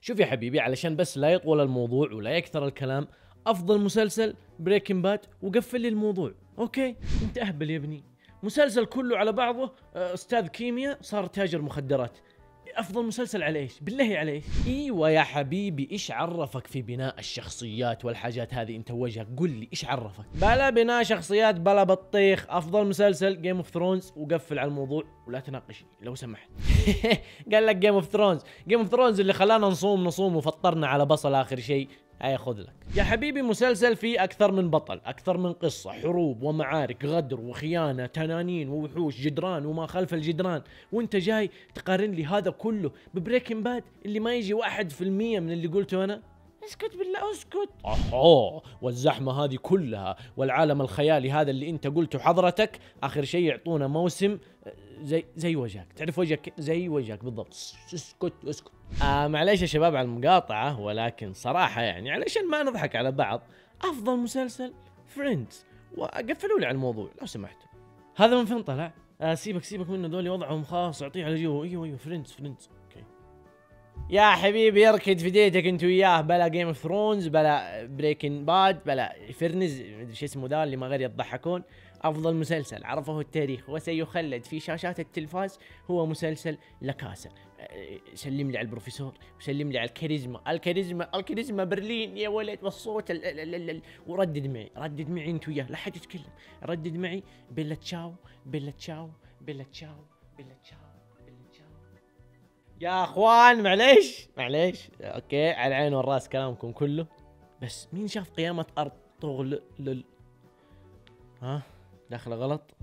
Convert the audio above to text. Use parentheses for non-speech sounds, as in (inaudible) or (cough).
شوف يا حبيبي علشان بس لا يطول الموضوع ولا يكثر الكلام أفضل مسلسل Breaking Bad وقفل لي الموضوع okay؟ انت اهبل يا ابني. مسلسل كله على بعضه آه، أستاذ كيمياء صار تاجر مخدرات. أفضل مسلسل على إيش؟ بالله على إيش؟ إيوه يا حبيبي إيش عرفك في بناء الشخصيات والحاجات هذه؟ أنت وجهك قل لي إيش عرفك؟ بلا بناء شخصيات بلا بطيخ. أفضل مسلسل Game of Thrones وقفل على الموضوع ولا تناقشني لو سمحت. (laughs) قال لك Game of Thrones Game of Thrones اللي خلانا نصوم نصوم وفطرنا على بصل آخر شيء. هيا خذ لك. يا حبيبي مسلسل فيه أكثر من بطل أكثر من قصة حروب ومعارك غدر وخيانة تنانين ووحوش جدران وما خلف الجدران. وأنت جاي تقارن لي هذا كله ب Breaking Bad اللي ما يجي واحد في المية من اللي قلته أنا؟ اسكت بالله اسكت. أها والزحمة هذه كلها والعالم الخيالي هذا اللي أنت قلته حضرتك آخر شيء يعطونا موسم آه، زي زي وجهك. تعرف وجهك زي وجهك بالضبط. اسكت اسكت. آه معليش يا شباب على المقاطعة ولكن صراحة يعني علشان ما نضحك على بعض أفضل مسلسل Friends وقفلوا لي على الموضوع لو سمحتوا. هذا من فين طلع؟ آه سيبك سيبك منه ذولي وضعهم خاص أعطيه على جو أيوه أيوه Friends Friends يا حبيبي اركد في ديتك انت وياه. بلا Game of Thrones بلا Breaking Bad بلا Friends مدري شو اسمه ذا اللي ما غير يضحكون. أفضل مسلسل عرفه التاريخ وسيخلد في شاشات التلفاز هو مسلسل La Casa أه، سلم لي على البروفيسور وسلم لي على الكاريزما. الكاريزما الكاريزما برلين يا ولد والصوت ال ال ال ال وردد معي ردد معي انت وياه. لا حد يتكلم. ردد معي. bella ciao bella ciao bella ciao bella ciao. يا اخوان معليش معليش. okay على العين والراس كلامكم كله. بس مين شاف قيامة أرطغرل؟ ها؟ داخله غلط.